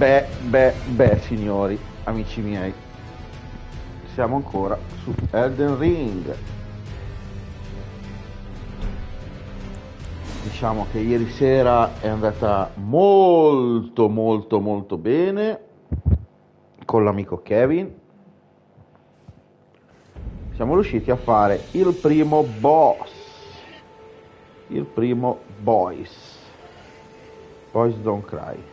Beh, beh, beh, signori, amici miei, siamo ancora su Elden Ring. Diciamo che ieri sera è andata molto, molto, molto bene con l'amico Kevin. Siamo riusciti a fare il primo boss, il primo boys. Boys Don't Cry.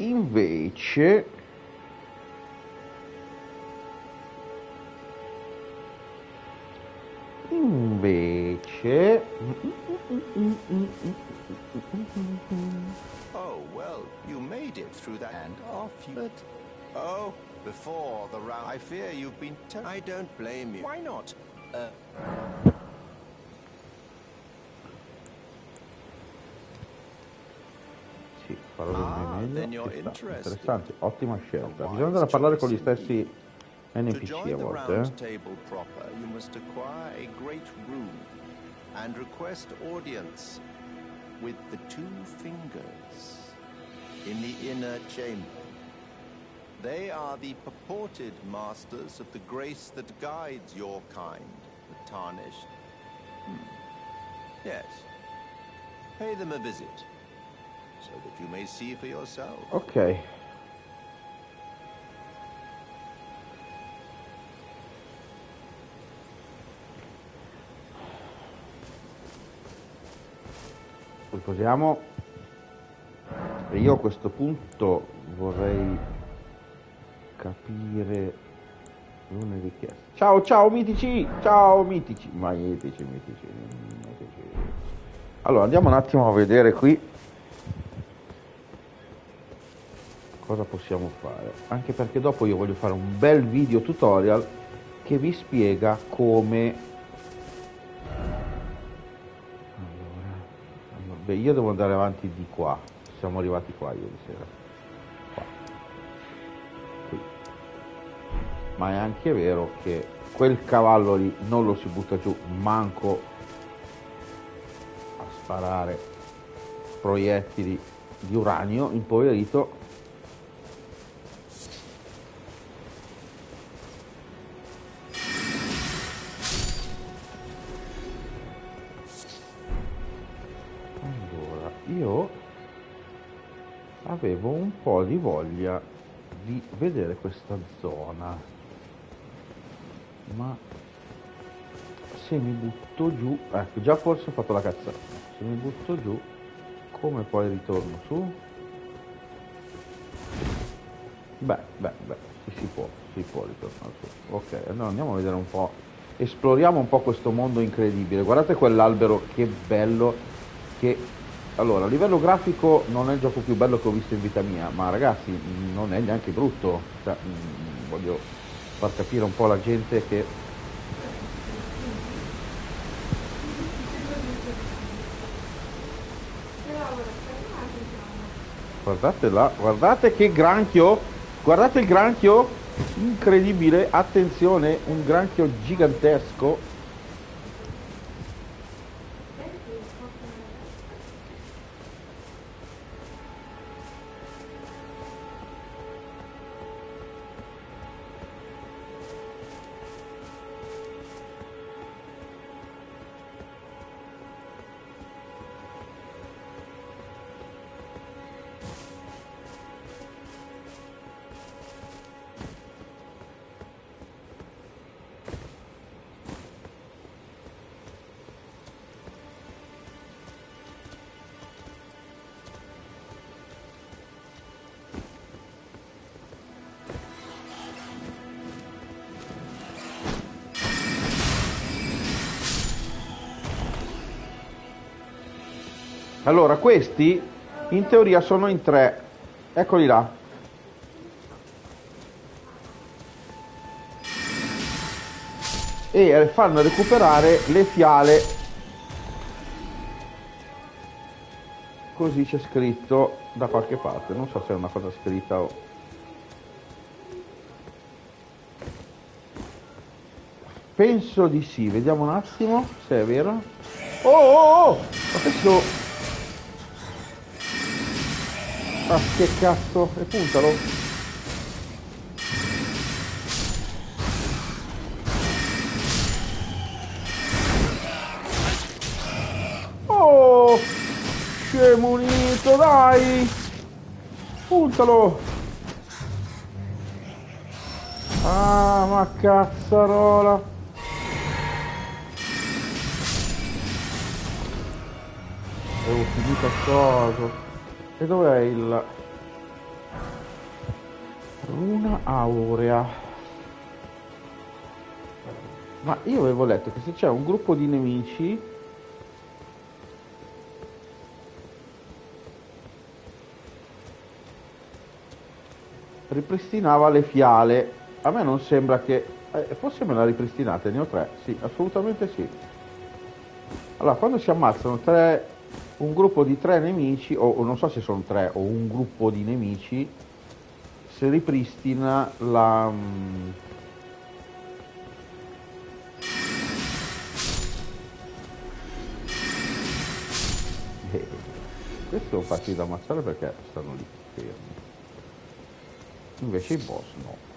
Invece invece Oh, well, you made it through that and off you. But, oh, before the round, I fear you've been. T- I don't blame you. Why not? Uh, parole ah, di meglio ah, interessante, ottima scelta. Bisogna andare a parlare con gli stessi NPC a volte. They are the purported masters of the grace that guides your kind, the tarnished. Hmm. Yes. Pay them a visit. Ok. Riposiamo. E io a questo punto vorrei capire una richiesta. Ciao, ciao mitici! Ciao mitici! Ma mitici, mitici, mitici. Allora, andiamo un attimo a vedere qui cosa possiamo fare. Anche perché dopo io voglio fare un bel video tutorial che vi spiega come... Allora, allora, beh, io devo andare avanti di qua. Siamo arrivati qua ieri sera. Qua. Qui. Ma è anche vero che quel cavallo lì non lo si butta giù manco a sparare proiettili di uranio impoverito po' di voglia di vedere questa zona, ma se mi butto giù, ecco, già forse ho fatto la cazzata, se mi butto giù, come poi ritorno su? Beh, beh, beh, si, può, si può ritornare su. Ok, allora andiamo a vedere un po', esploriamo un po' questo mondo incredibile. Guardate quell'albero, che bello, che... Allora, a livello grafico non è il gioco più bello che ho visto in vita mia, ma ragazzi, non è neanche brutto. Cioè, mh, voglio far capire un po' alla gente che... Guardate là, guardate che granchio, guardate il granchio, incredibile, attenzione, un granchio gigantesco. Allora, questi in teoria sono in tre. Eccoli là. E eh, fanno recuperare le fiale. così c'è scritto da qualche parte, non so se è una cosa scritta o... Penso di sì, vediamo un attimo se è vero. Oh oh oh! Ma questo... Ah, che cazzo! E puntalo! è munito, dai! Puntalo! Ah, ma cazzarola! Avevo finito a coso. E dov'è il... Runa aurea. Ma io avevo letto che se c'è un gruppo di nemici ripristinava le fiale. A me non sembra che... Eh, forse me la ripristinate, ne ho tre. Sì, assolutamente sì. Allora, quando si ammazzano tre, un gruppo di tre nemici, o, non so se sono tre, o un gruppo di nemici, si ripristina la... Um, eh, questi sono facili da ammazzare perché stanno lì fermi. Invece i boss no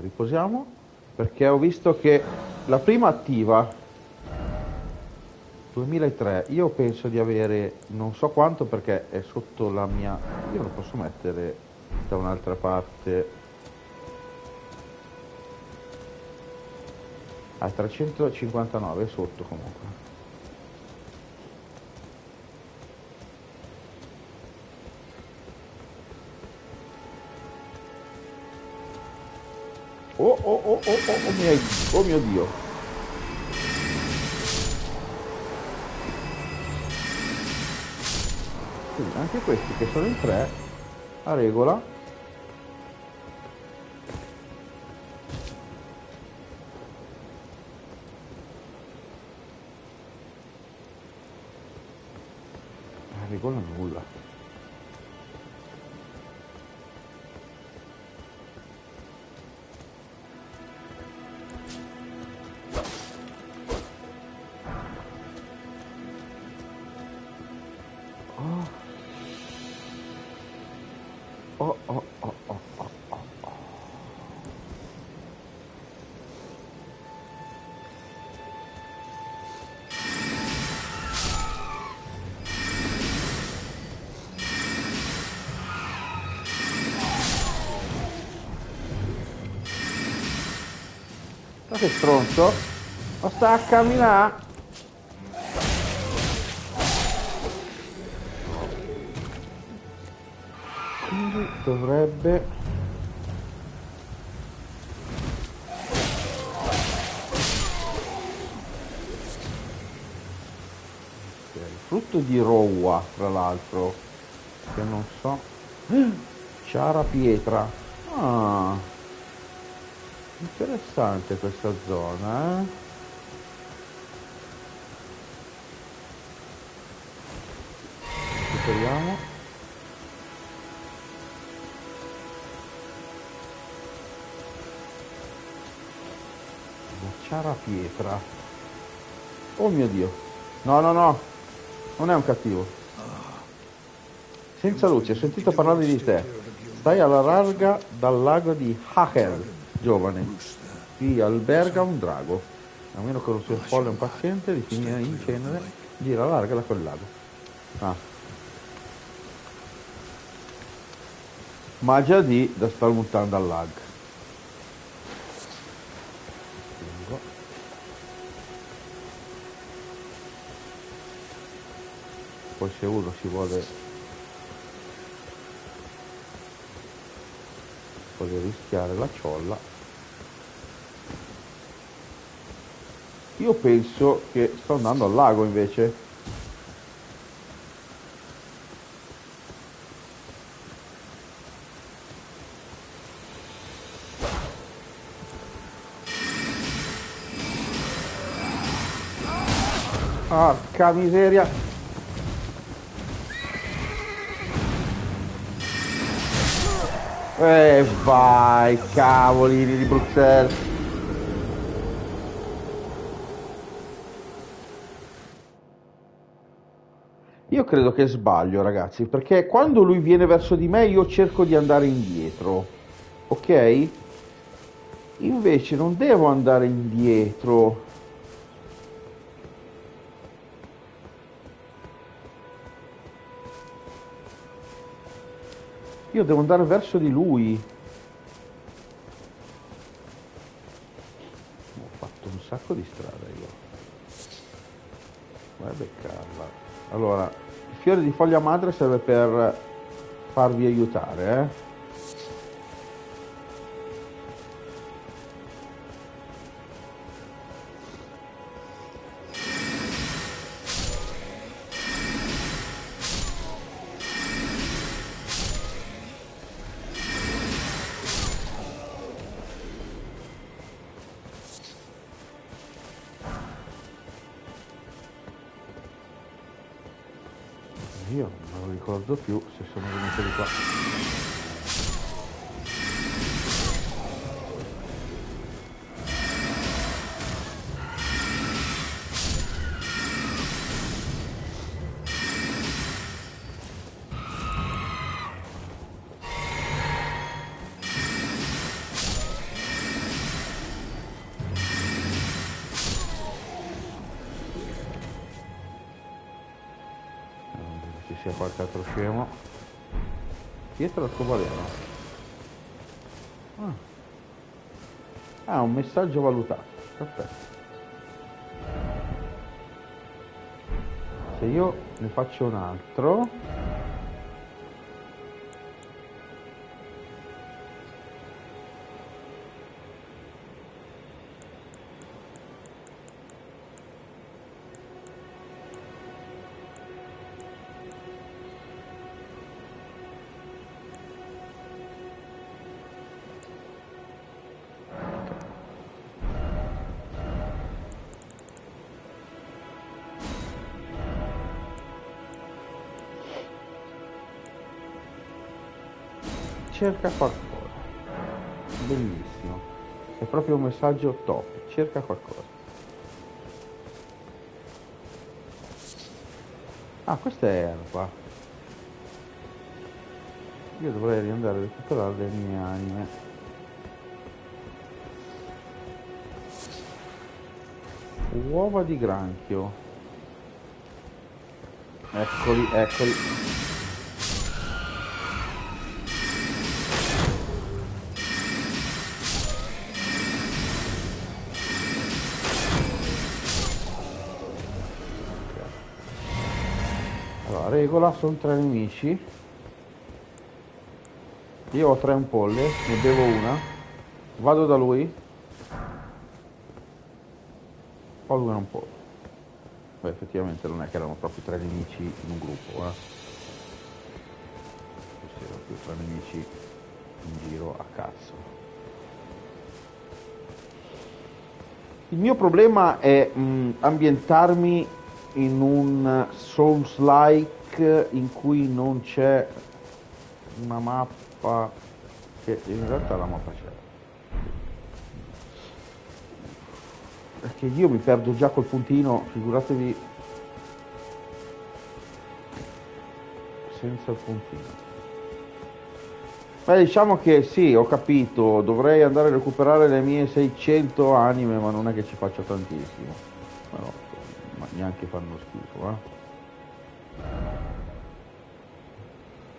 riposiamo perché ho visto che la prima attiva 2003 io penso di avere non so quanto perché è sotto la mia io lo posso mettere da un'altra parte. A 359 sotto comunque oh oh oh oh oh, oh, mio, oh mio dio. Quindi anche questi che sono in tre a regola. Con nulla Ma che stronzo? Ma sta a camminare? Quindi dovrebbe... frutto di Rowa, tra l'altro, che non so. Ciara pietra. Ah. Interessante questa zona, eh? Superiamo. Ciara pietra. Oh mio dio. No, no, no. Non è un cattivo. Senza luce, ho sentito parlare di te. Stai alla larga dal lago di Hachel giovane, qui alberga un drago, a meno che non sia folle un paziente di finire in cenere, gira larga da quel lago. Ah. Magia di da star mutando al lag. Poi se uno si vuole voglio rischiare la ciolla Io penso che sto andando al lago invece. Porca miseria! E eh vai, cavolini di Bruxelles! Credo che sbaglio, ragazzi, perché quando lui viene verso di me io cerco di andare indietro, ok? Invece non devo andare indietro. Io devo andare verso di lui. Ho fatto un sacco di strada io. Vai a beccarla. Allora, fiore di foglia madre serve per farvi aiutare, eh? Ricordo più se sono venuto di qua l'arcobaleno ah. ah un messaggio valutato. Perfetto. Se io ne faccio un altro cerca qualcosa. Bellissimo. È proprio un messaggio top. Cerca qualcosa. Ah questa è qua io dovrei riandare a recuperare le mie anime. Uova di granchio. Eccoli eccoli regola sono tre nemici. Io ho tre ampolle ne bevo una. Vado da lui. Ho due ampolle. Beh, effettivamente non è che erano proprio tre nemici in un gruppo eh. questi erano più tre nemici in giro a cazzo. Il mio problema è mh, ambientarmi in un Souls-like in cui non c'è una mappa che in realtà la mappa c'è perché io mi perdo già col puntino figuratevi senza il puntino Beh, diciamo che sì, ho capito, dovrei andare a recuperare le mie 600 anime, ma non è che ci faccio tantissimo. No, ma neanche fanno schifo, eh.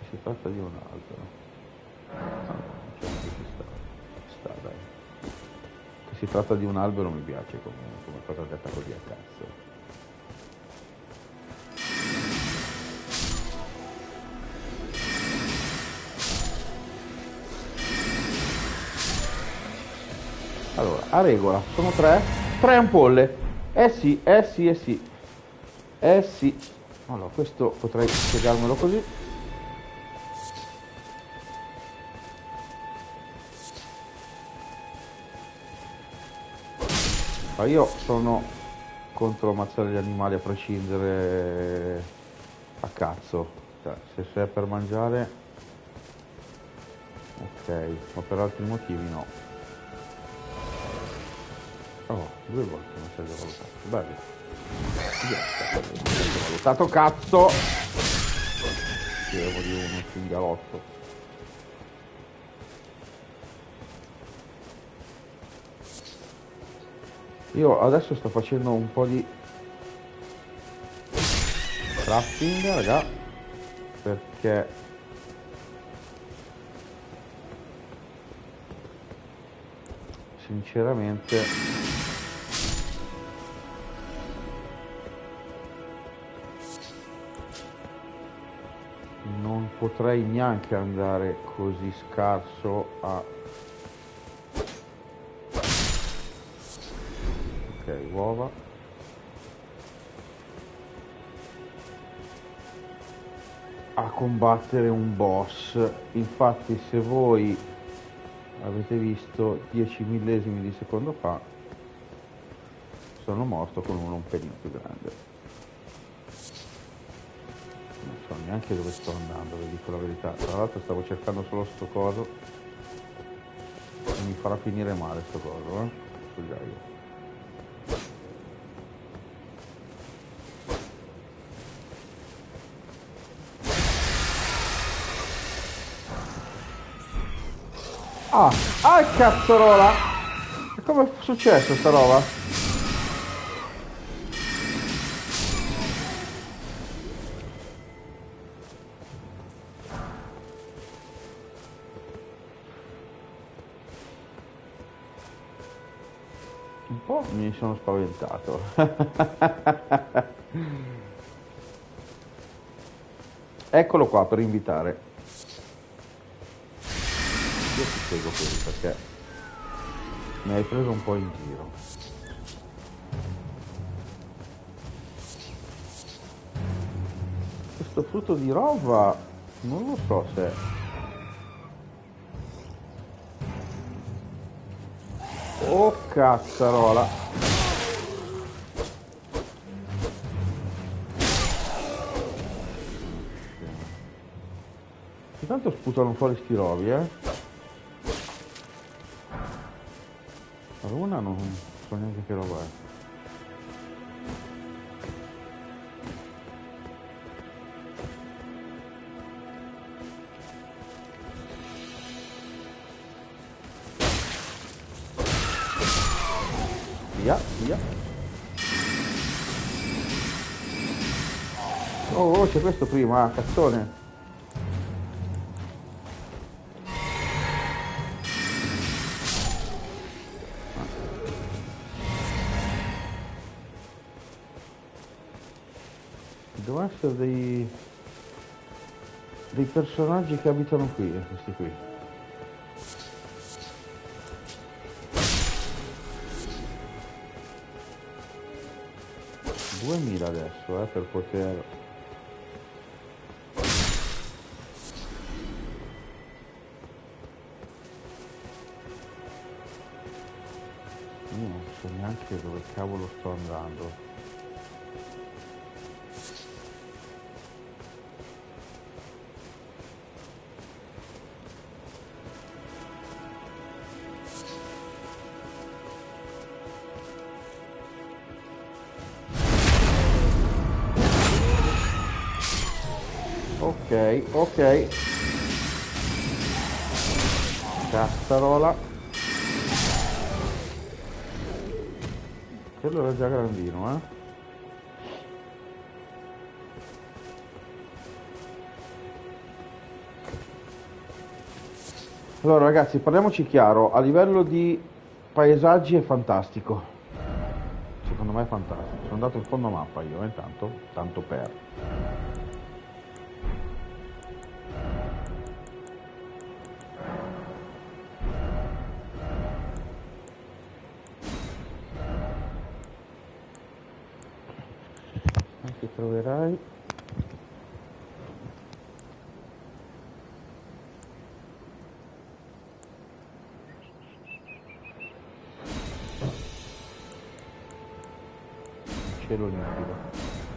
si tratta di un albero. Ah, cioè, si tratta di un albero mi piace come, come cosa detta così a cazzo. Allora, a regola, sono tre, tre ampolle. Eh sì, eh sì, eh sì. Eh sì. Allora, questo potrei spiegarmelo così. Ma io sono contro ammazzare gli animali a prescindere a cazzo. Cioè, se sei per mangiare, ok, ma per altri motivi no. Oh, due volte non si è già valutato. Bello. Yes, valutato cazzo! Schermo di uno cingalotto. Io adesso sto facendo un po' di crafting, raga, perché sinceramente potrei neanche andare così scarso a ok uova. A combattere un boss. Infatti se voi avete visto 10 millesimi di secondo fa sono morto con uno un pelino più grande neanche dove sto andando vi dico la verità tra l'altro stavo cercando solo sto coso e mi farà finire male sto coso eh? Scusate. Ah, ah cazzarola! E come è successo sta roba? Mi sono spaventato. Eccolo qua per invitare io ti spiego così perché mi hai preso un po' in giro. Questo frutto di rova non lo so se... Oh cazzarola! Intanto sputano fuori sti rovi, eh? Luna non so neanche che roba è. Via. Oh, oh c'è questo prima, cazzone. essere dei, dei personaggi che abitano qui, eh, questi qui. Adesso, eh, per poter... Io non so neanche dove cavolo sto andando. Ok. Cazzarola quello era già grandino eh. Allora ragazzi parliamoci chiaro. A livello di paesaggi è fantastico. Secondo me è fantastico. Sono andato in fondo mappa io intanto tanto per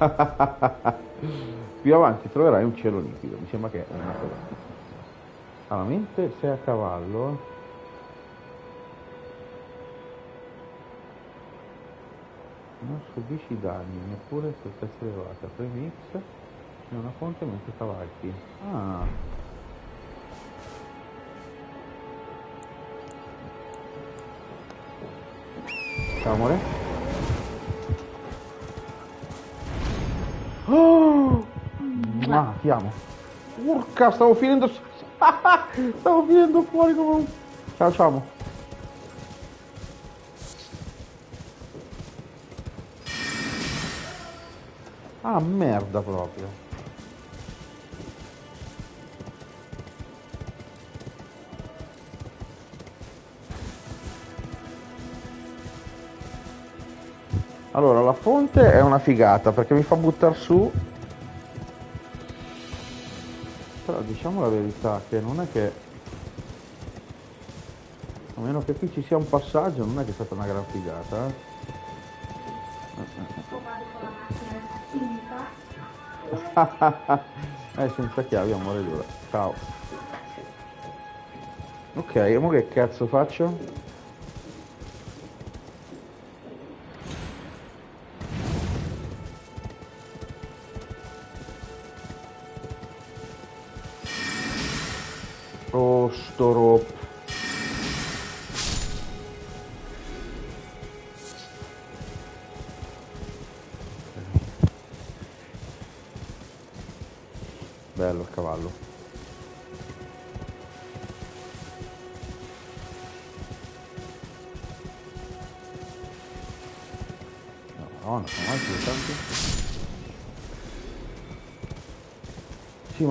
Più avanti troverai un cielo liquido, mi sembra che è una cosa. Allora, mentre sei a cavallo, non subisci danni, neppure se testa elevata. Premi X in una fonte mentre cavalchi. Ah. Ciao amore. Ah, ti amo. Urca, stavo finendo... stavo finendo fuori come un... Ciao, ciao. Ah, merda proprio. Allora, la fonte è una figata perché mi fa buttare su. Diciamo la verità che non è che... A meno che qui ci sia un passaggio, non è che è stata una gran figata. Eh? eh, senza chiavi, amore dura. Ciao. Ok, ora che cazzo faccio?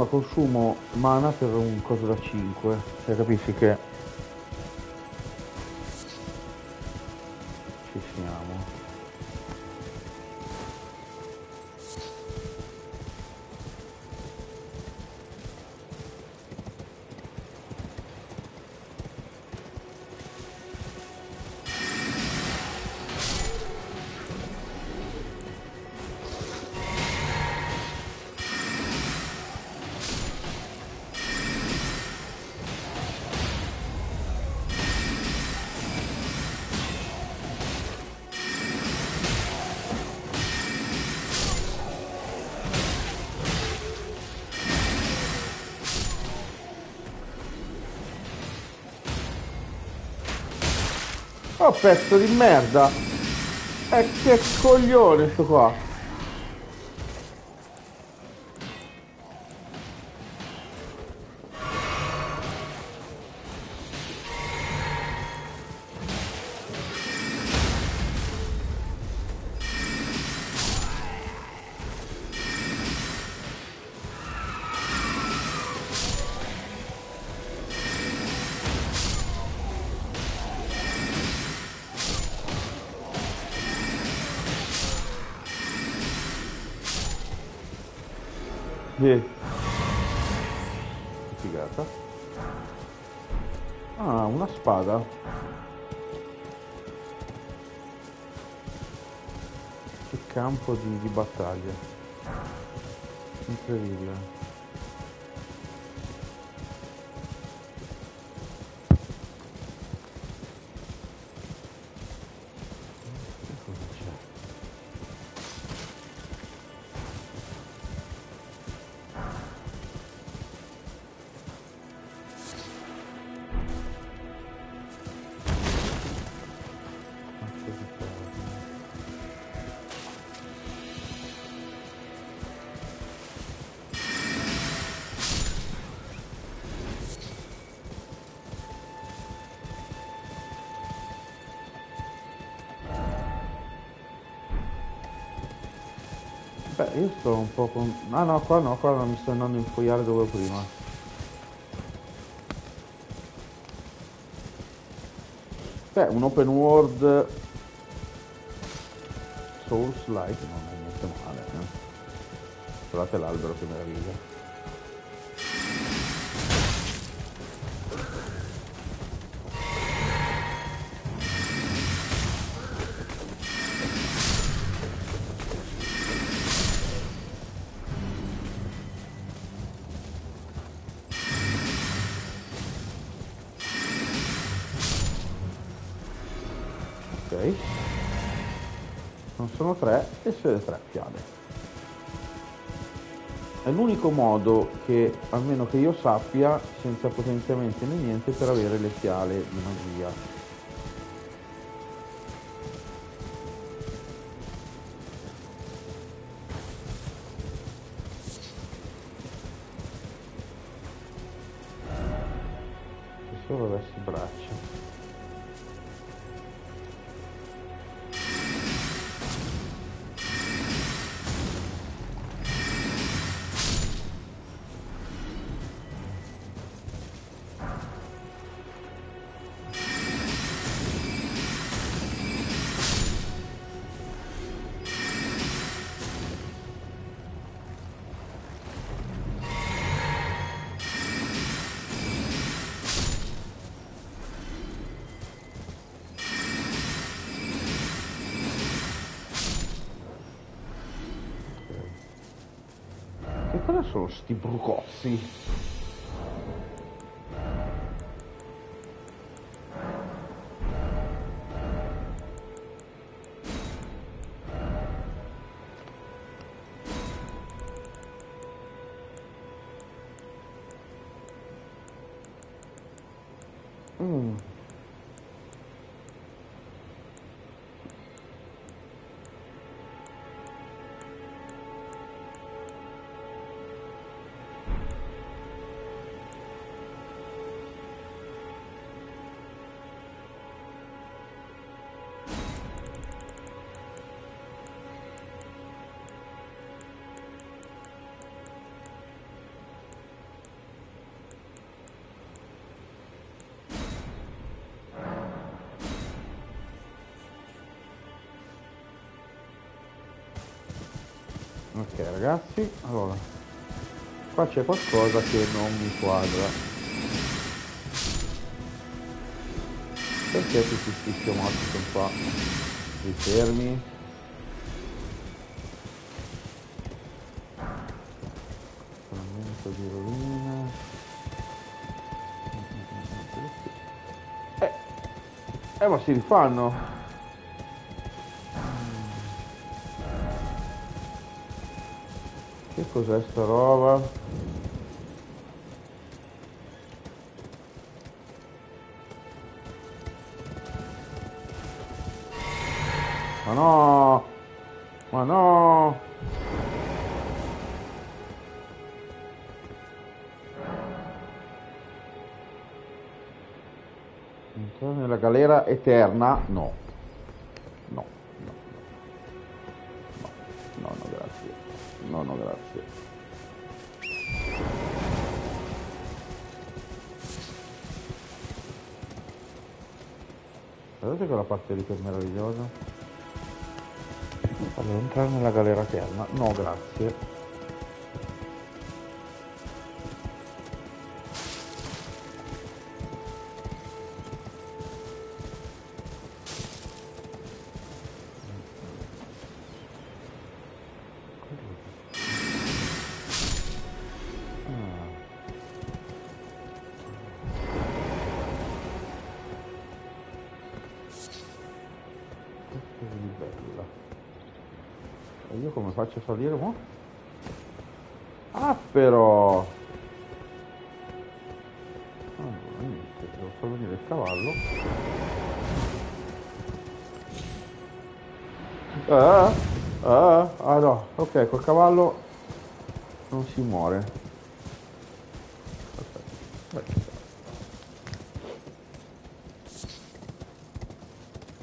Consumo mana per un coso da 5. Cioè, capisci che... Oh pezzo di merda! E che coglione sto qua! Sto un po' con... Ah no, qua no, qua mi sto andando a infoiare dove prima. Beh, un open world Souls-like non è niente male, eh. Guardate l'albero che meraviglia. Ok non sono tre e sono tre fiale è l'unico modo che, almeno che io sappia, senza potenziamenti né niente, per avere le fiale di magia. Sono sti brucozzi? Qua c'è qualcosa che non mi quadra. Perché tutti questi schiomati sono qua? Di fermi? Frammento di rovina. Eh, eh ma si rifanno cos'è sta roba? Ma no! Ma no! Nella galera eterna? No, parte lì che è meravigliosa. Allora, entrare nella galera eterna. No, grazie. Salire mo? Ah però! Allora niente, devo far venire il cavallo. Ah, ah, ah no, ok, col cavallo non si muore.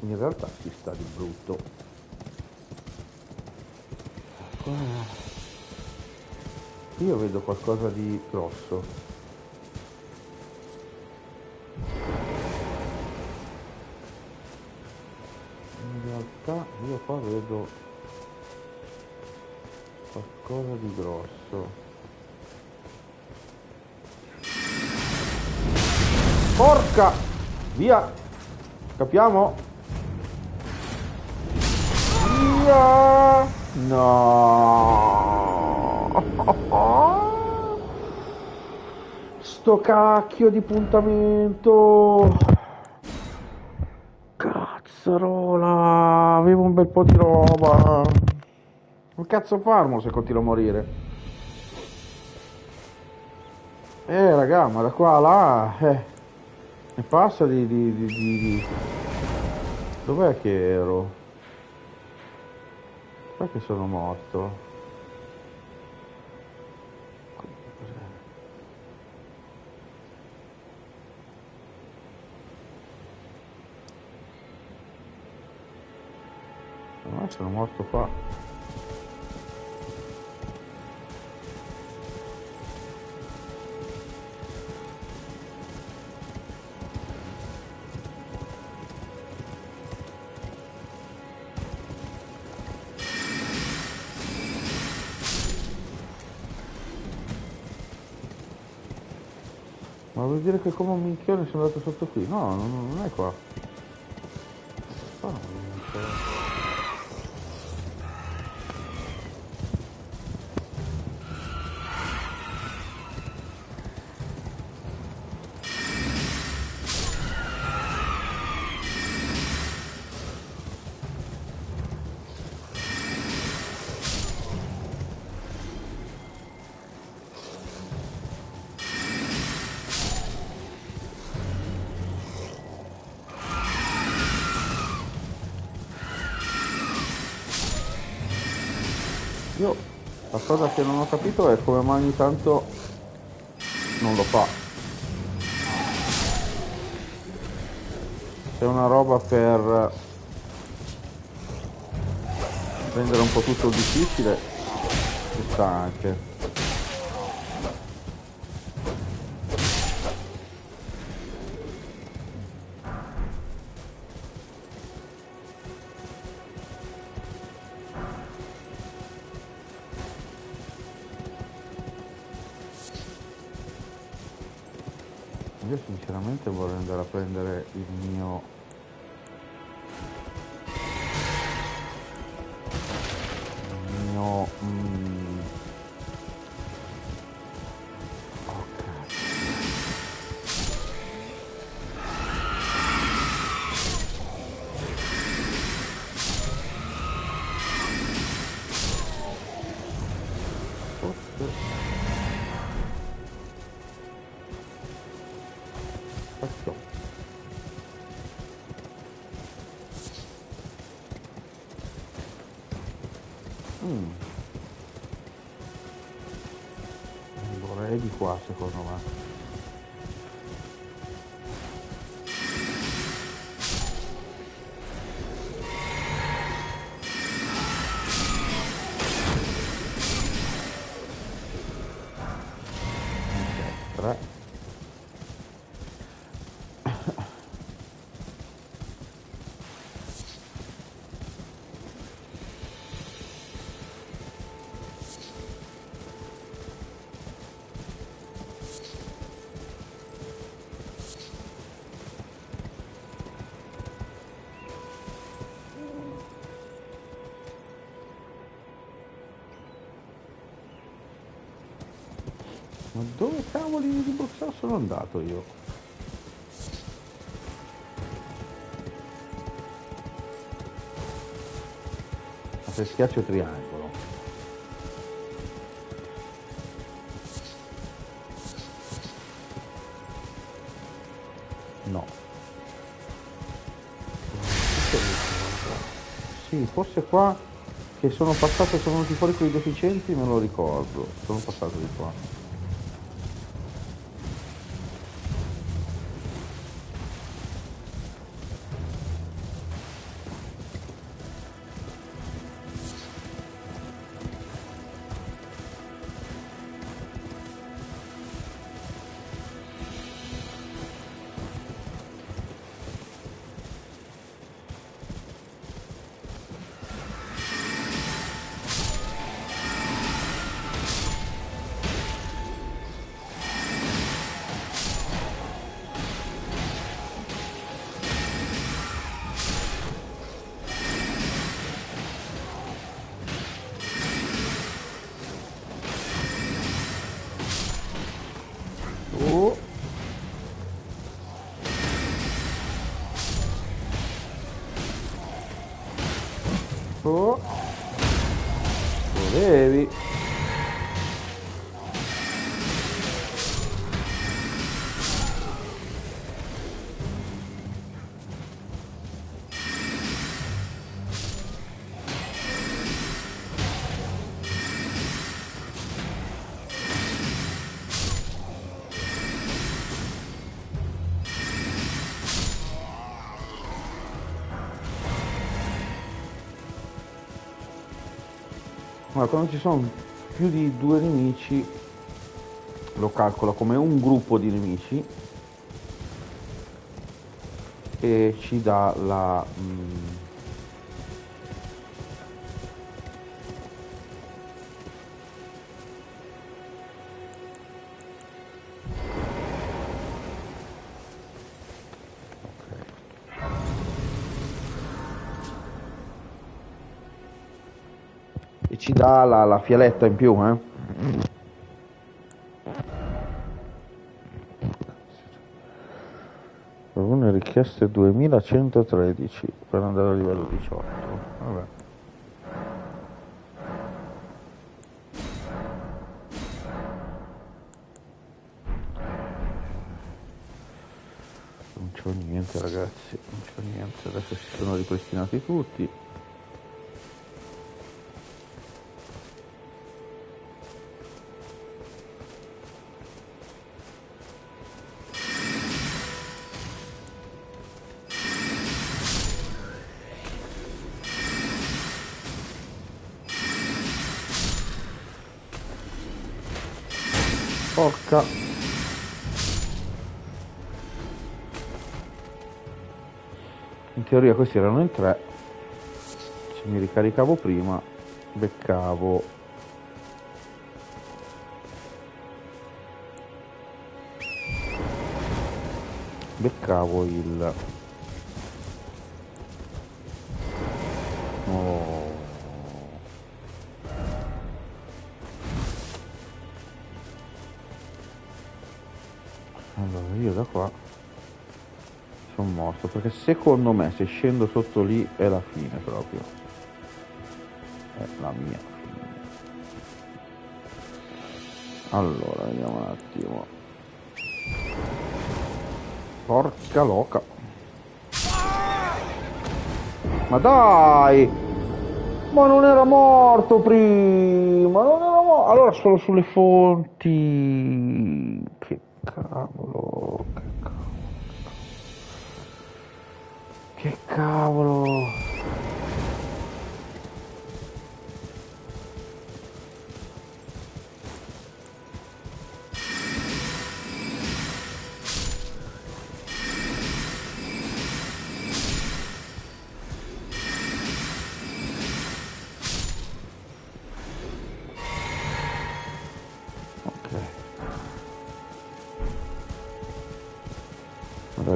In realtà si sta di brutto. Io vedo qualcosa di grosso. In realtà io qua vedo qualcosa di grosso. Porca! Via! Capiamo? Via! No! Sto cacchio di puntamento! Cazzarola, avevo un bel po' di roba. Che cazzo farmo se continuo a morire? Eh, raga, ma da qua a là, eh, ne passa di, di, di, di... Dov'è che ero? Dov'è che sono morto? No, sono morto qua. Dire che come un minchione sono andato sotto qui? No, non, non è qua. Cosa che non ho capito è come mai ogni tanto non lo fa. C'è una roba per rendere un po' tutto difficile, ci sta anche. Cazzo. Mm. È di qua secondo me. Dove cavoli di Bruxelles sono andato io? Ma se schiaccio triangolo. No. Sì, forse qua che sono passato, sono venuti fuori quei deficienti, me lo ricordo. Sono passato di qua. Oh. Volevi. Quando ci sono più di due nemici lo calcola come un gruppo di nemici e ci dà la mm, dà la, la fialetta in più, eh? Alcune richieste 2113 per andare a livello 18. Vabbè. Non c'ho niente ragazzi, non c'ho niente, adesso si sono ripristinati tutti. Questi erano in tre. Se mi ricaricavo prima, beccavo beccavo il perché secondo me se scendo sotto lì è la fine proprio. È la mia fine. Allora vediamo un attimo. Porca loca. Ma dai! Ma non era morto prima non era morto allora solo sulle fonti. Che cavolo cavolo!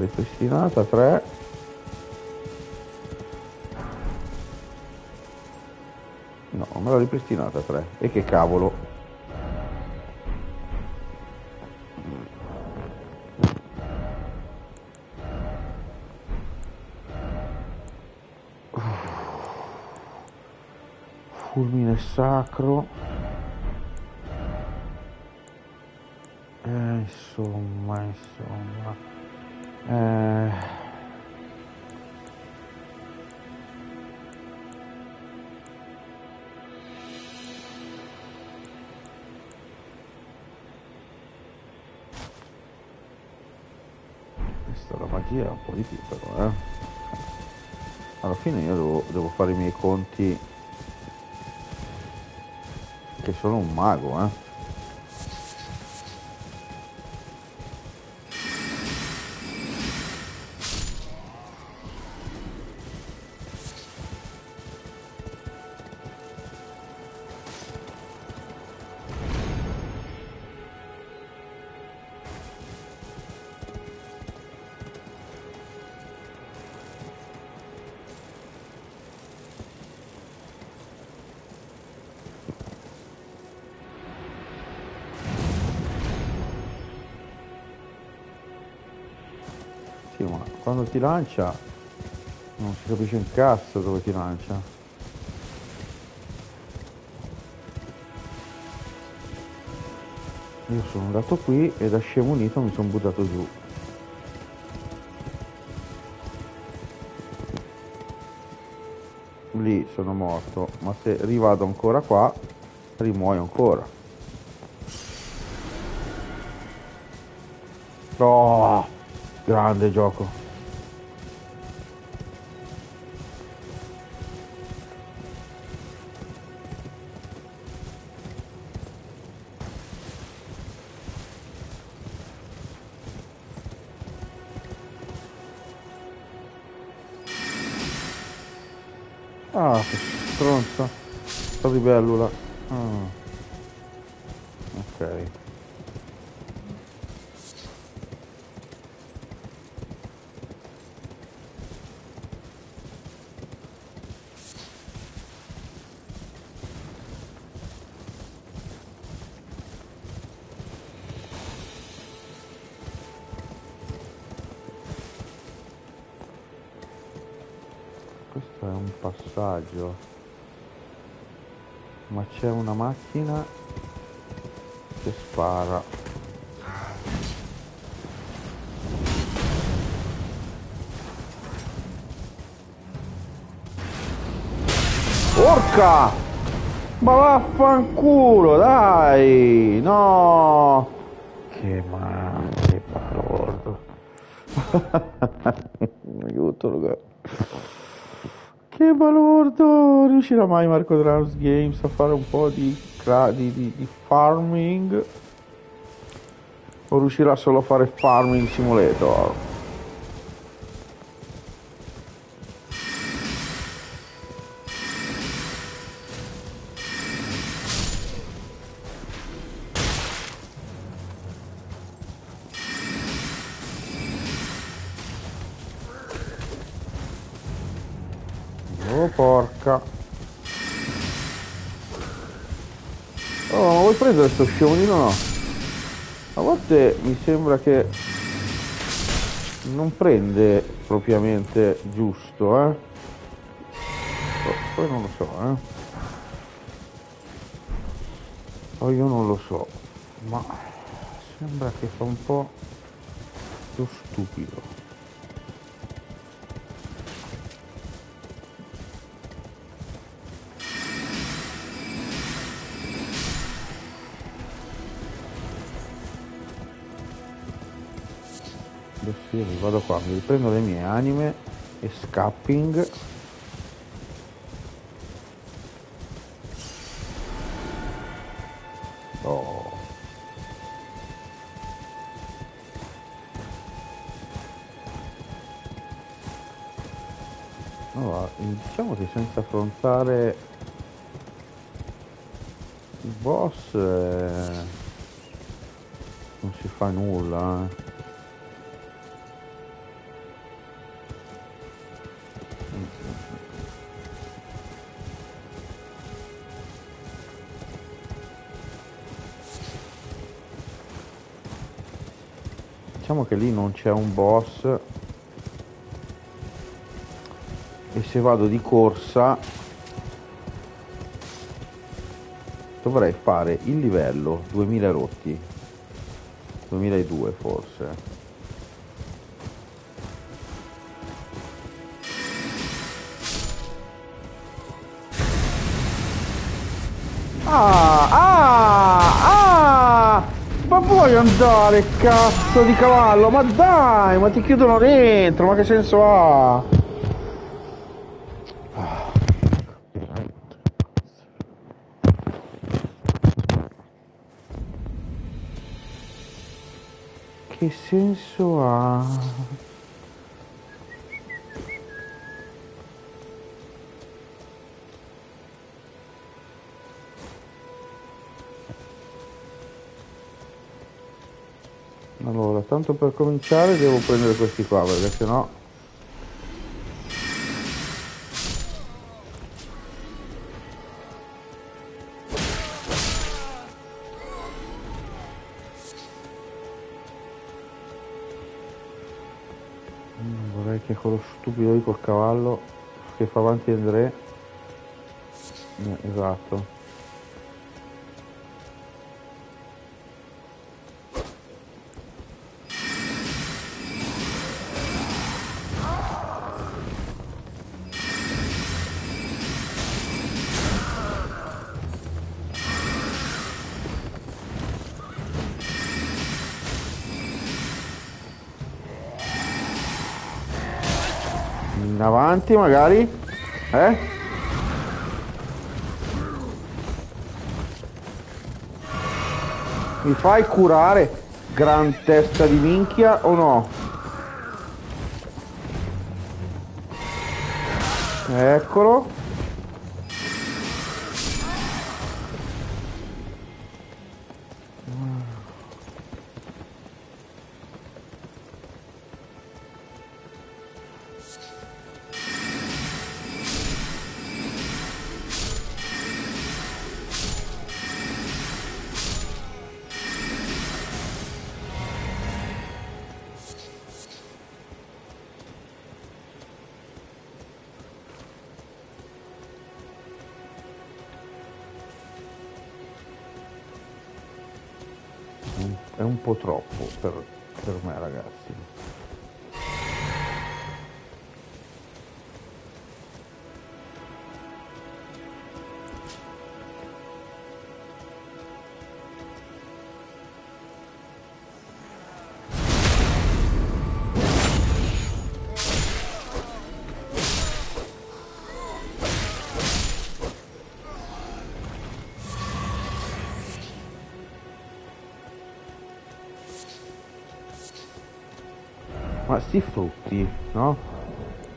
ripristinata 3 l'ho ripristinata 3 e che cavolo. Fulmine sacro magia un po' di più però eh. alla fine io devo, devo fare i miei conti che sono un mago eh lancia non si capisce un cazzo dove ti lancia. Io sono andato qui e da scemo unito mi sono buttato giù. Lì sono morto ma se rivado ancora qua rimuoio ancora. Oh, grande gioco. Sta di macchina che spara. Porca! Ma vaffanculo dai! No! Che ma che balordo. Aiuto ragazzi che balordo! Riuscirà mai Marco Drums Games a fare un po' di, di, di, di, farming? O riuscirà solo a fare farming simulator? Ma vuoi prendere sto scivolino no? A volte mi sembra che non prende propriamente giusto eh. Oh, Poi non lo so eh. Poi io non lo so Ma sembra che fa un po' più stupido io vado qua mi riprendo le mie anime e scapping oh. allora, diciamo che senza affrontare il boss eh, non si fa nulla eh. Diciamo che lì non c'è un boss. E se vado di corsa dovrei fare il livello 2000 rotti. 2002 forse vuoi andare, cazzo di cavallo? Ma dai, ma ti chiudono dentro, ma che senso ha? Che senso per cominciare devo prendere questi qua perché sennò Non vorrei che quello stupido lì col cavallo che fa avanti André. Eh, esatto In avanti magari? Eh? Mi fai curare gran testa di minchia o no? Eccolo. Sti frutti, no?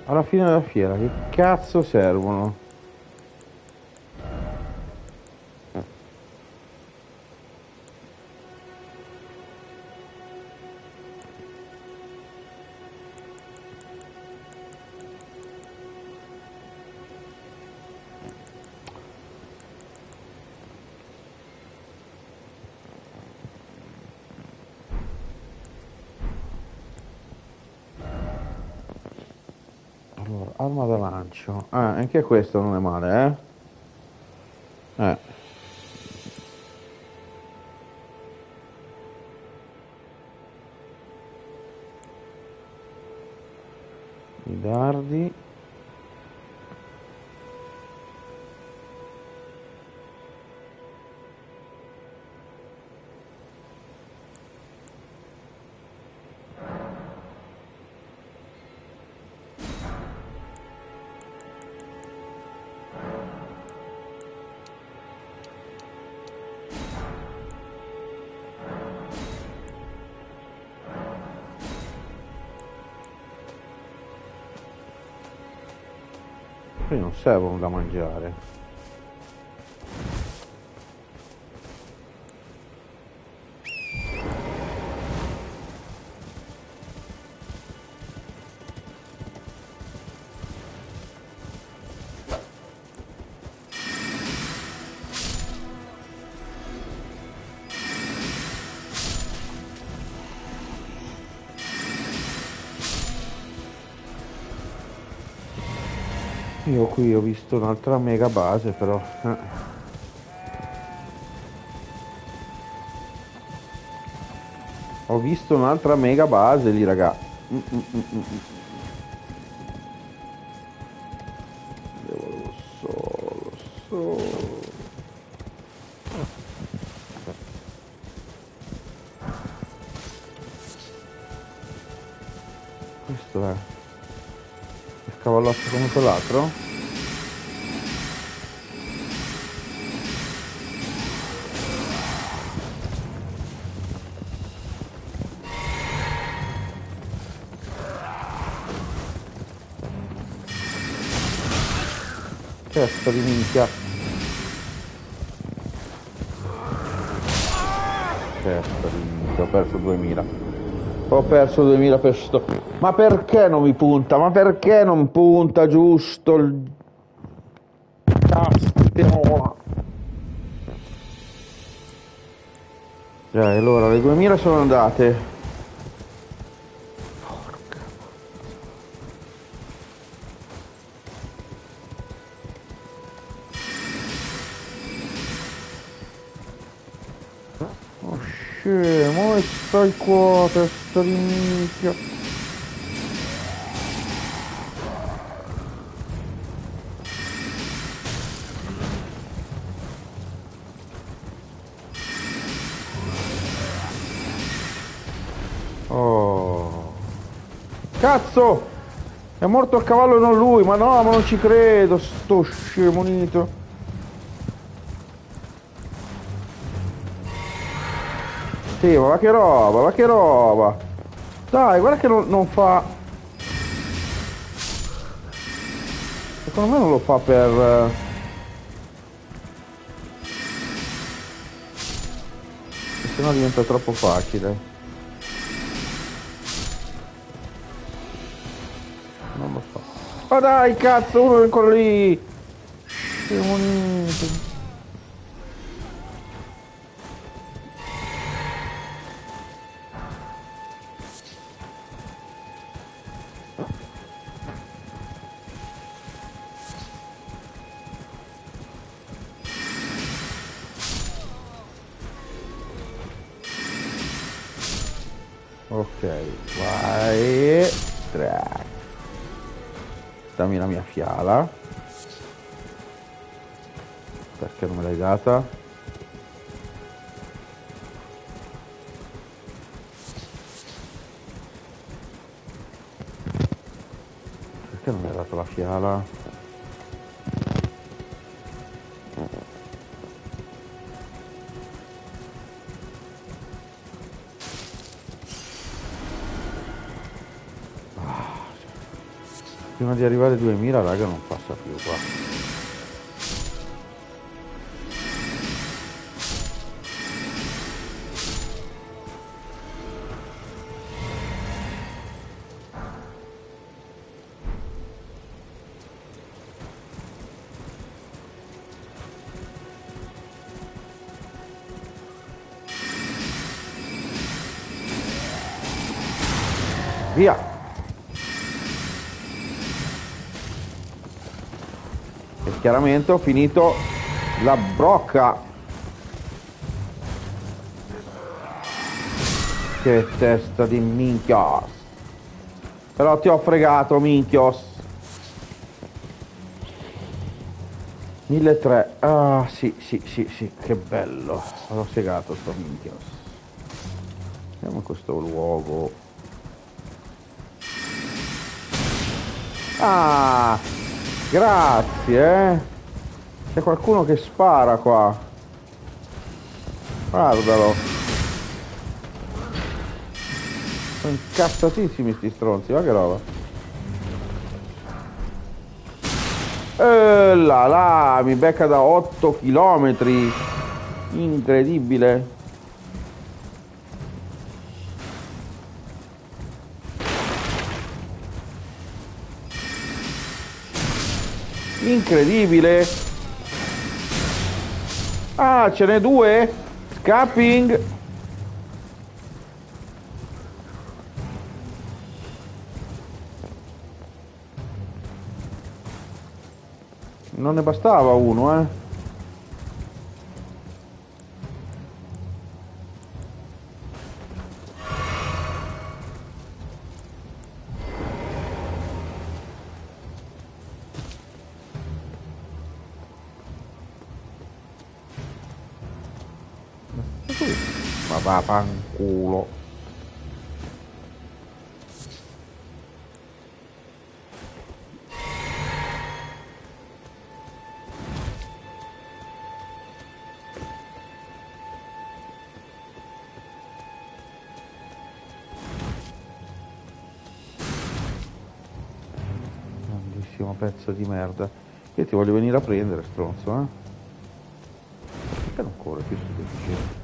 Alla fine della fiera, che cazzo servono? Anche questo non è male, eh? Eh. I dardi. Servono da mangiare. Io qui ho visto un'altra mega base però. eh. Ho visto un'altra mega base lì, raga. Mm, mm, mm, mm, mm. So, lo so. Questo è. È scavallotto come quell'altro? Testa di minchia. Minchia, ho perso 2000. Ho perso 2000 per sto... Ma perché non mi punta? Ma perché non punta giusto il... Cazzo! Dai, allora, le 2000 sono andate. Qua, testa di. Cazzo! È morto il cavallo non lui, ma no, ma non ci credo, sto scemonito. Sì, ma che roba, ma che roba. Dai, guarda che non, non fa... Secondo me non lo fa per... Eh, se no diventa troppo facile. Ma dai, cazzo, uno è ancora lì! Demonito. Ok, data perché non mi hai dato la fiala? Prima di arrivare a 2000 raga non passa più qua chiaramente ho finito la brocca. Che testa di minchios. Però ti ho fregato minchios. 1300 ah sì sì sì sì che bello. L'ho spiegato sto minchios. Vediamo questo luogo. Ah Grazie, eh. C'è qualcuno che spara qua. Guardalo. Sono incazzatissimi sti stronzi, ma che roba. E là là, mi becca da 8 km. Incredibile. Incredibile. Ah, ce n'è due. Scapping. Non ne bastava uno, eh. Vaffanculo. Grandissimo pezzo di merda. Io ti voglio venire a prendere stronzo eh. Perché non corre più su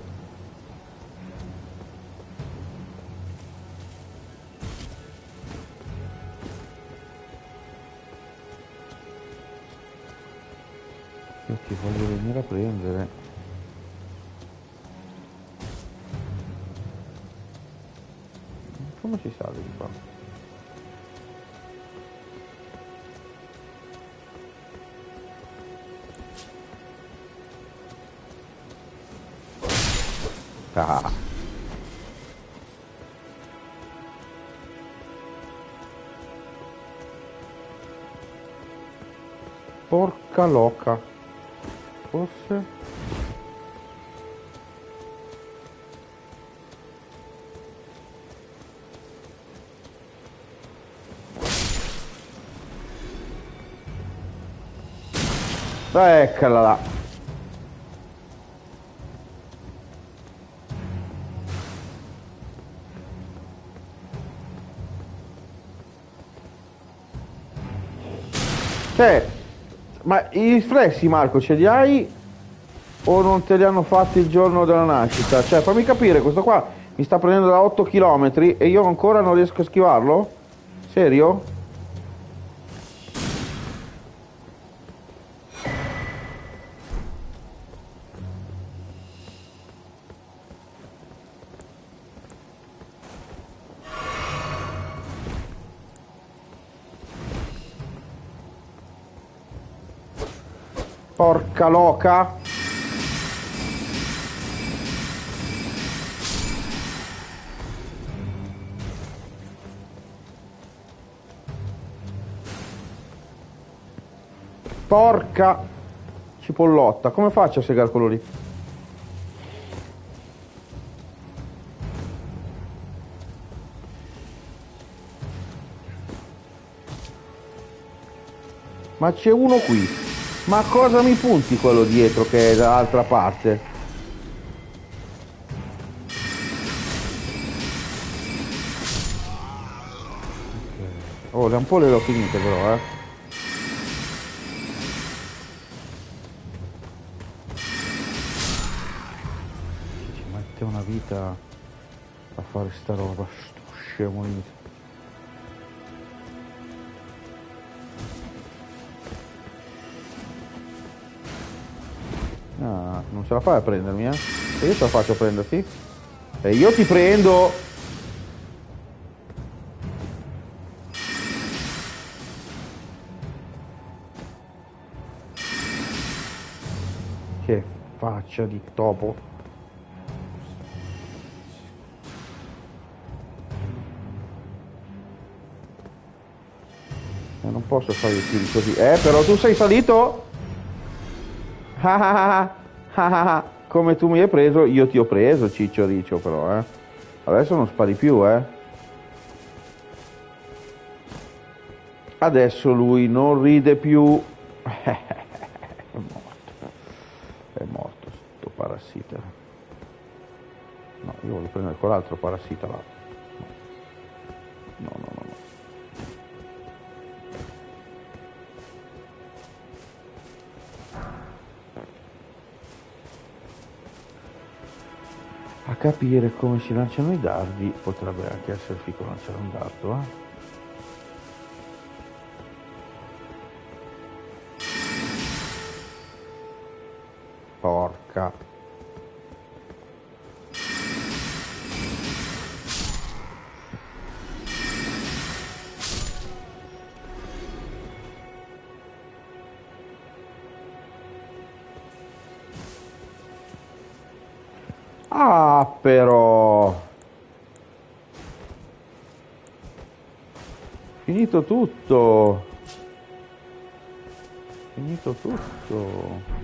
Porca loca. Forse... Eccola là. Certo ma i riflessi Marco ce li hai o non te li hanno fatti il giorno della nascita? Cioè, fammi capire, questo qua mi sta prendendo da 8 km e io ancora non riesco a schivarlo? Serio? Loca. Porca cipollotta, come faccio a segare quello lì? Ma c'è uno qui. Ma cosa mi punti quello dietro che è dall'altra parte? Oh, le ampolle le ho finite però, eh. Ci mette una vita a fare sta roba, sto scemo lì. La fai a prendermi, eh? E io ce la faccio a prenderti? E io ti prendo! Che faccia di topo. E non posso fare più di così. Eh, però tu sei salito? Ah, ah, ah, ah, ah, Come tu mi hai preso, io ti ho preso, ciccio riccio però, eh. Adesso non spari più, eh. Adesso lui non ride più. È morto. È morto sto parassita. No, io voglio prendere quell'altro parassita là. Capire come si lanciano i dardi potrebbe anche essere figo lanciare un dardo, eh? Tutto.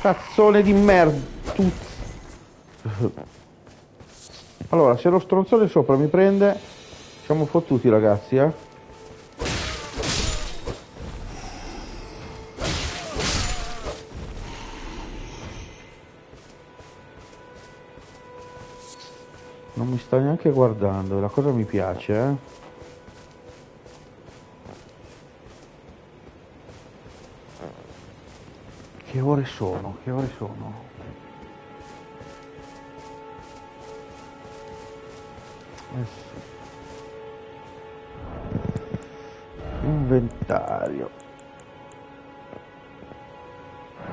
Cazzone di merda. Allora, se lo stronzone sopra mi prende, siamo fottuti ragazzi, eh. Sta neanche guardando, la cosa mi piace, eh. Che ore sono? Che ore sono? Eh. Inventario.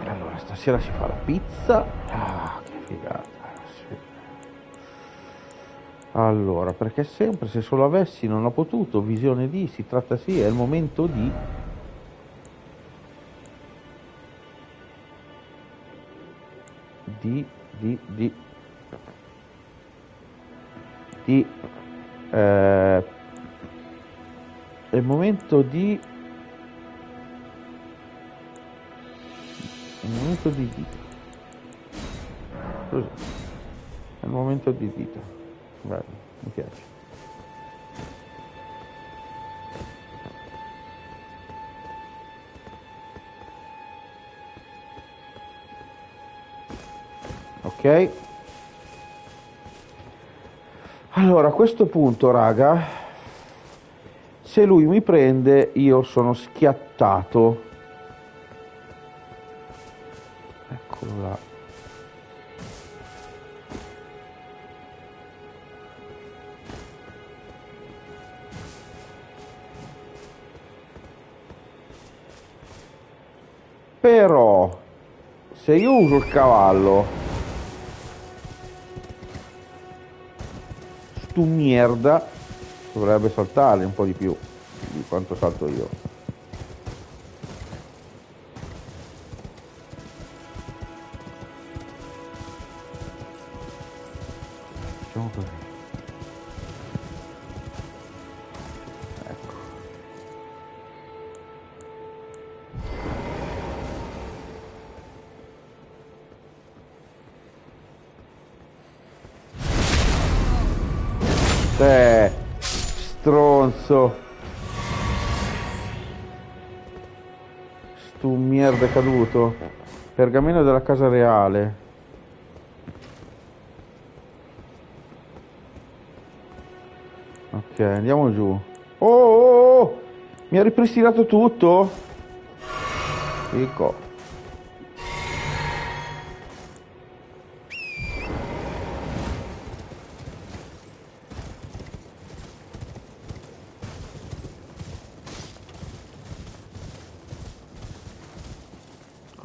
Allora, stasera si fa la pizza. Ah, che figata. Allora, perché sempre se solo avessi non ho potuto, visione di, si tratta sì, è il momento di... Di, di, di... Di... Eh, è il momento di... il momento di dita. Così. È il momento di dita. Bello, mi piace. Ok. Allora, a questo punto, raga, se lui mi prende, io sono schiattato. Uso cavallo. Stu merda. Dovrebbe saltare un po' di più di quanto salto io caduto. Pergameno della casa reale. Ok, andiamo giù. Oh, oh, oh! Mi ha ripristinato tutto? Fico.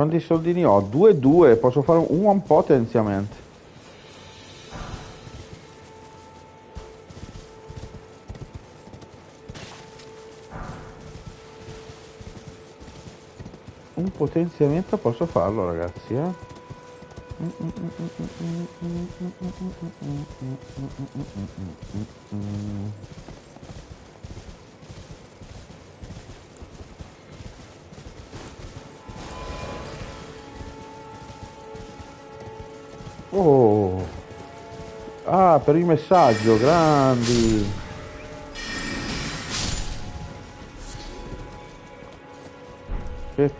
Quanti soldini ho? 2 2, posso fare un one potenziamento. Un potenziamento posso farlo ragazzi, eh? Oh! Per il messaggio, grandi! Che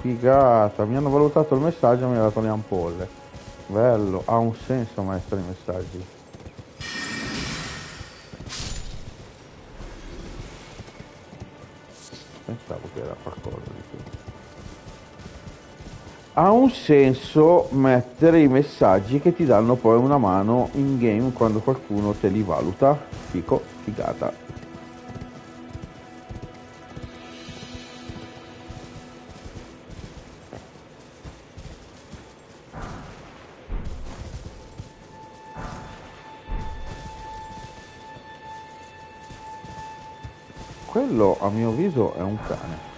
figata! Mi hanno valutato il messaggio e mi hanno dato le ampolle. Bello, ha un senso mettere i messaggi. Ha un senso mettere i messaggi che ti danno poi una mano in game quando qualcuno te li valuta. Fico, figata. Quello a mio avviso è un cane.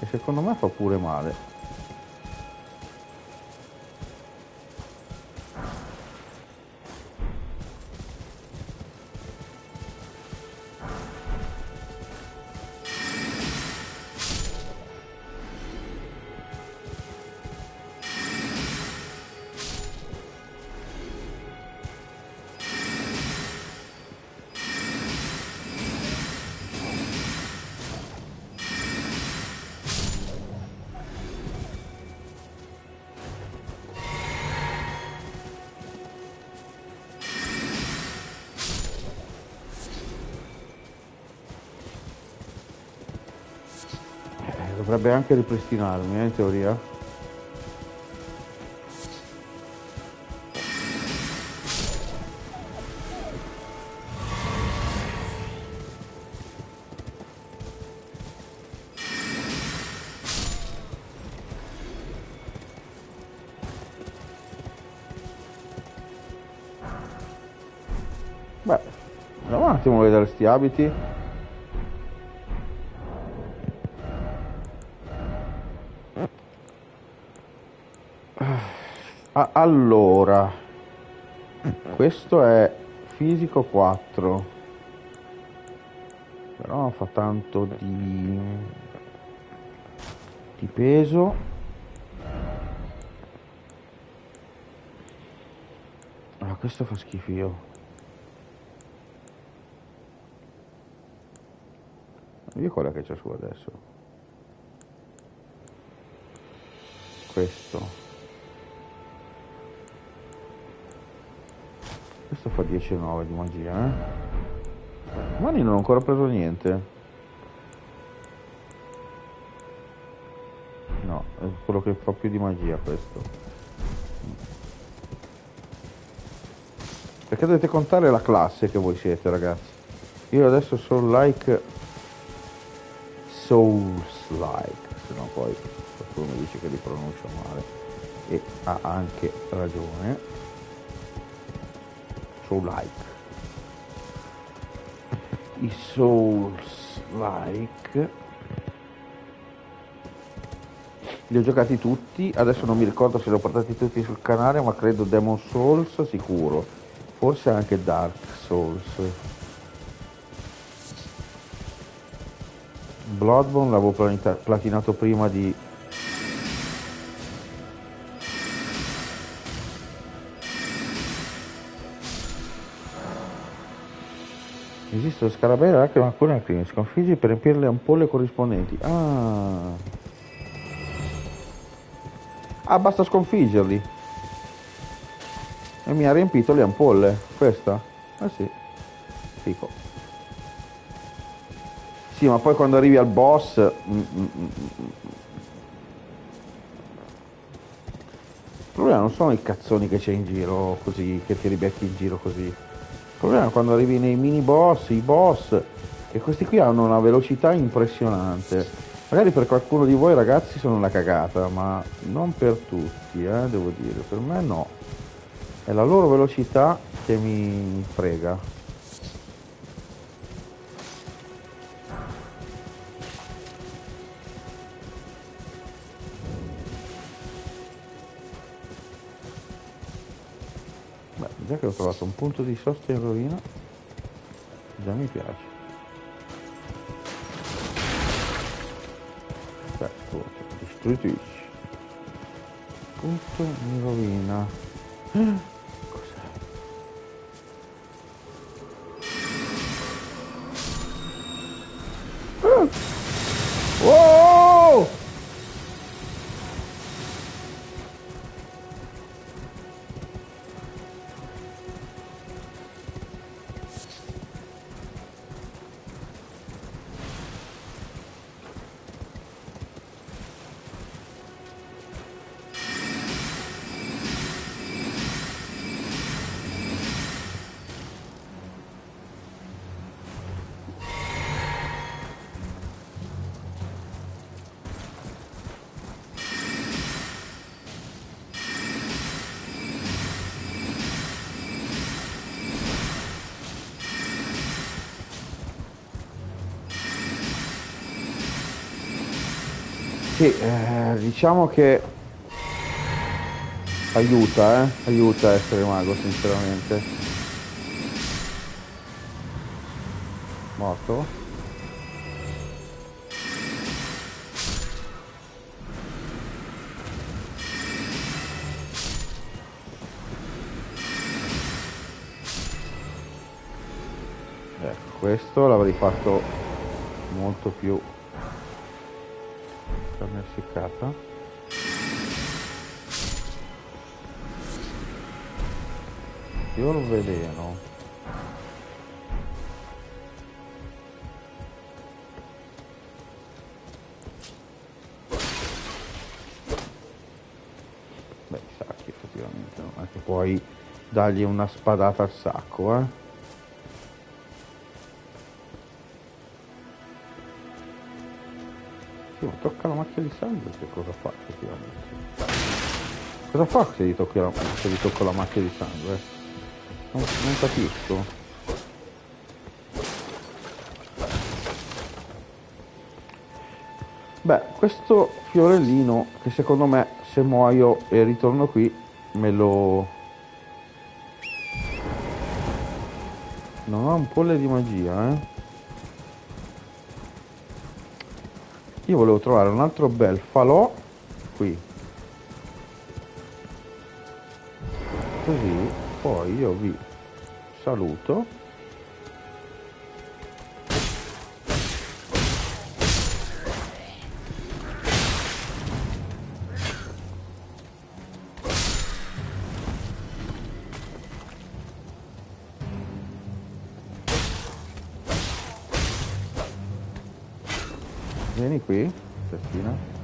E secondo me fa pure male. Anche ripristinarmi, eh, in teoria. Beh, andiamo un attimo a vedere sti abiti. Ah, allora, questo è fisico 4, però fa tanto di, di peso. Ah, questo fa schifo io. Io quella che c'è su adesso. Questo. Questo fa 10,9 di magia, eh? Mani non ho ancora preso niente. No, è quello che fa più di magia questo. Perché dovete contare la classe che voi siete, ragazzi. Io adesso sono like Souls like, se no poi qualcuno mi dice che li pronuncio male. E ha anche ragione. Soul like. I Souls like li ho giocati tutti, adesso non mi ricordo se li ho portati tutti sul canale, ma credo Demon Souls sicuro, forse anche Dark Souls. Bloodborne l'avevo platinato prima di... Esistono scarabei, lacrime, ancora una crine, sconfiggi per riempire le ampolle corrispondenti. Ah... Ah, basta sconfiggerli. E mi ha riempito le ampolle. Questa? Eh sì. Fico. Sì, ma poi quando arrivi al boss... Mm, mm, mm, il problema non sono i cazzoni che c'è in giro così, che ti ribecchi in giro così. Il problema è quando arrivi nei mini boss, i boss, che questi qui hanno una velocità impressionante. Magari per qualcuno di voi ragazzi sono una cagata, ma non per tutti, eh, devo dire. Per me no. È la loro velocità che mi frega. Già che ho trovato un punto di sosta in rovina, già mi piace. British punto in rovina Sì, eh, diciamo che aiuta, eh? Aiuta a essere mago, sinceramente. Morto? Ecco, questo l'avrei fatto molto più essiccata fior veleno. Beh i sacchi effettivamente non è che puoi dargli una spadata al sacco eh di sangue, che cosa fa effettivamente? Cosa fa se gli, la, se gli tocco la macchia di sangue? Non, non capisco. Beh, questo fiorellino che secondo me se muoio e ritorno qui me lo... Non ha un polle di magia, eh? Io volevo trovare un altro bel falò qui. Così poi io vi saluto qui, Cestina.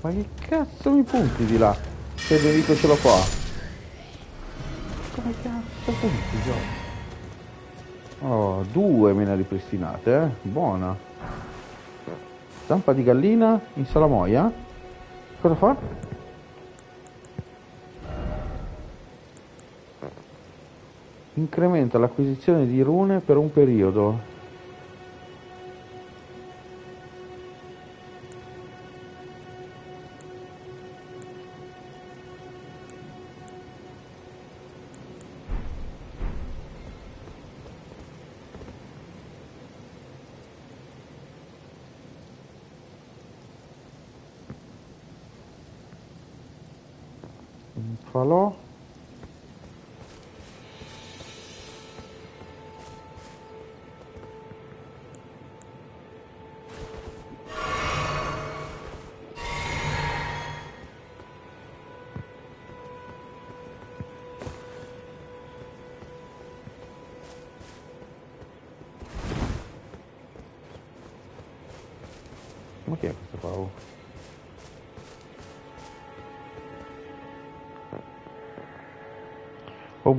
Ma che cazzo mi punti di là? Se il nemico ce l'ho qua. Come cazzo punti, Gio? Oh, due me ne ha ripristinate, eh? Buona. Zampa di gallina in salamoia. Cosa fa? Incrementa l'acquisizione di rune per un periodo.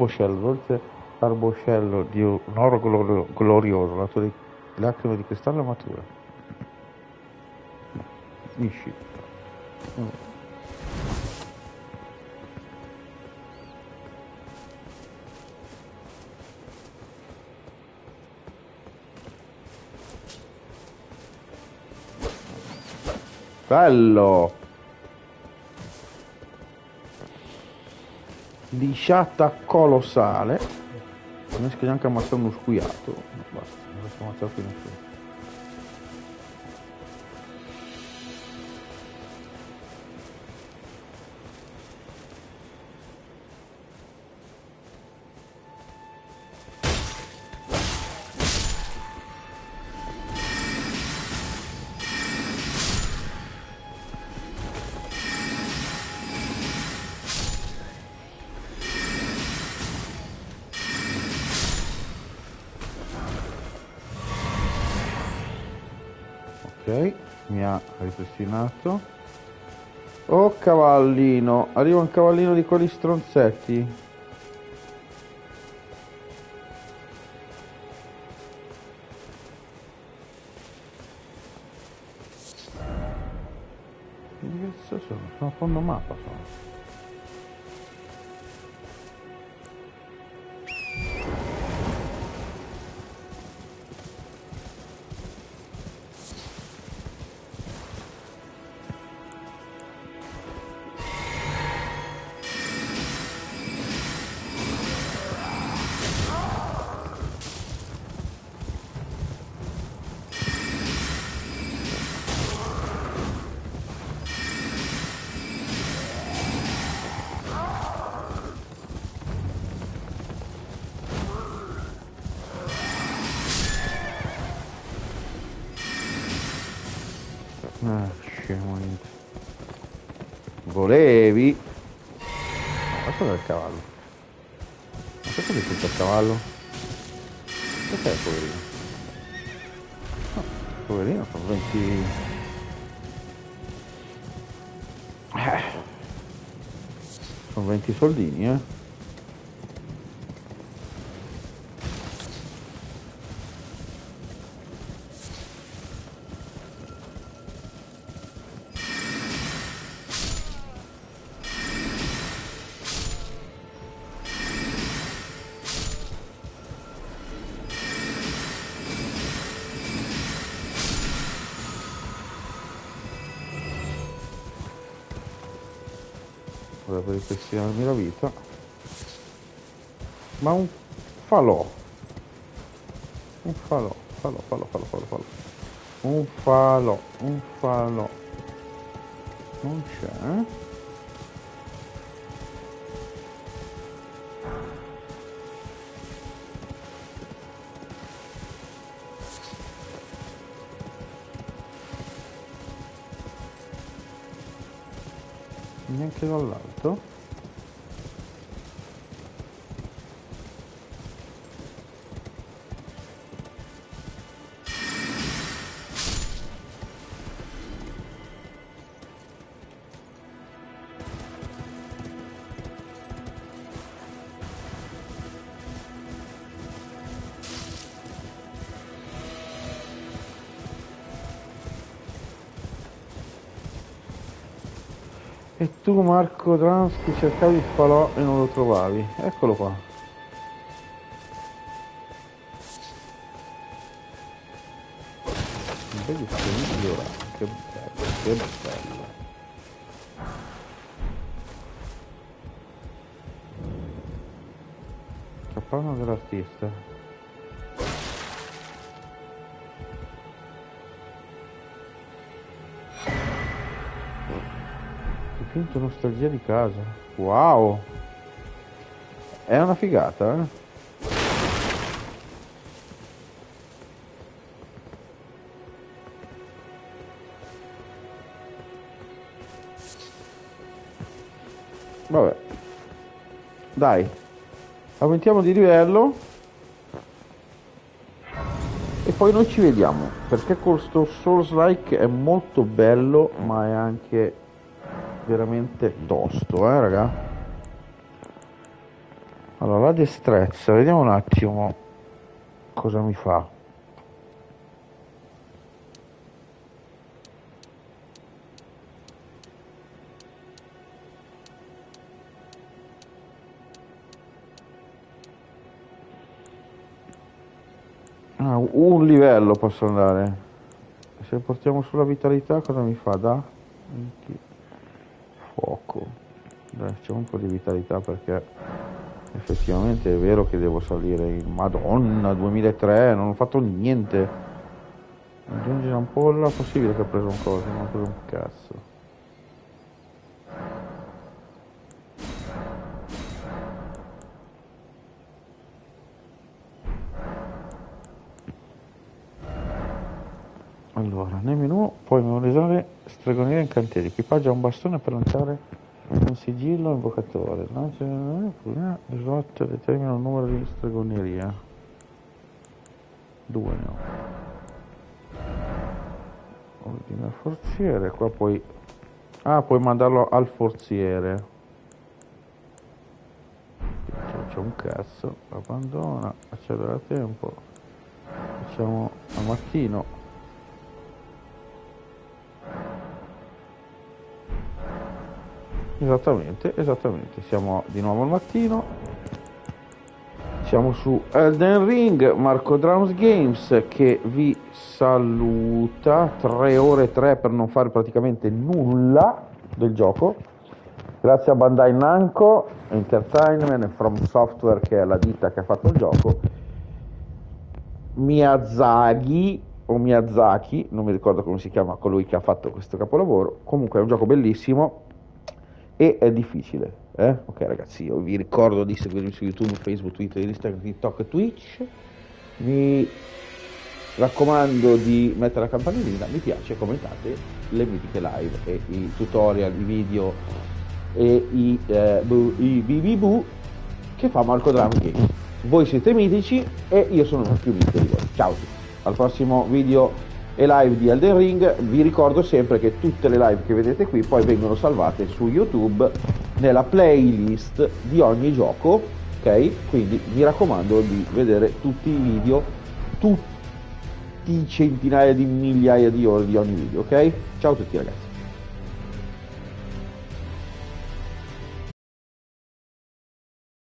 Oboscello, dolce arboscello di un oro glor- glorioso, la tua lacrime di cristallo matura. Ishi. Mm. Bello! Lisciata colossale. Non riesco neanche a ammazzare uno squiato. No, basta, non riesco a ammazzare più nessuno. Ha ripristinato. Oh cavallino, arriva un cavallino di quelli stronzetti. Che cazzo sono? Sono a fondo mappa sono. Sono 20 soldini, vorrebbe ripristinarmi la vita ma un falò. Un falò falò falò falò falò falò. Un falò un falò. Non c'è eh? neanche dall'alto Marco Dransky cercavi il falò e non lo trovavi. Eccolo qua. Vedi che migliora. Che bello, che bello. Capanno dell'artista. Dipinto nostalgia di casa. Wow! È una figata, eh? Vabbè. Dai. Aumentiamo di livello. E poi noi ci vediamo. Perché questo Souls-like è molto bello, ma è anche veramente tosto, eh raga? Allora, la destrezza, vediamo un attimo cosa mi fa. Ah, un livello posso andare. Se portiamo sulla vitalità cosa mi fa? Da? Dai c'è un po' di vitalità perché effettivamente è vero che devo salire in madonna 2003 non ho fatto niente aggiungi un'ampolla possibile che ho preso un coso non ho preso un cazzo Allora, nel menu puoi memorizzare stregoneria incantesimi. Equipaggia un bastone per lanciare un sigillo invocatore. Lancia il slot determina un numero di stregoneria. Due ne ho. Ordine al forziere, qua puoi... Ah, puoi mandarlo al forziere. C'è un cazzo, abbandona, accelera tempo. Facciamo al mattino. Esattamente, esattamente. Siamo di nuovo al mattino. Siamo su Elden Ring, Marco Drums Games che vi saluta. 3 ore 3 per non fare praticamente nulla del gioco. Grazie a Bandai Namco Entertainment e From Software che è la ditta che ha fatto il gioco. Miyazaki o Miyazaki, non mi ricordo come si chiama colui che ha fatto questo capolavoro. Comunque è un gioco bellissimo e è difficile. Eh? Ok ragazzi, io vi ricordo di seguirmi su YouTube, Facebook, Twitter, Instagram, TikTok e Twitch. Vi raccomando di mettere la campanellina, mi piace, commentate le mitiche live e i tutorial, i video e i, eh, i BBB che fa Marco Drum Games. Voi siete mitici e io sono più mitico di voi. Ciao, al prossimo video e live di Elden Ring, vi ricordo sempre che tutte le live che vedete qui poi vengono salvate su YouTube nella playlist di ogni gioco, ok? Quindi mi raccomando di vedere tutti i video, tutti centinaia di migliaia di ore di ogni video, ok? Ciao a tutti ragazzi.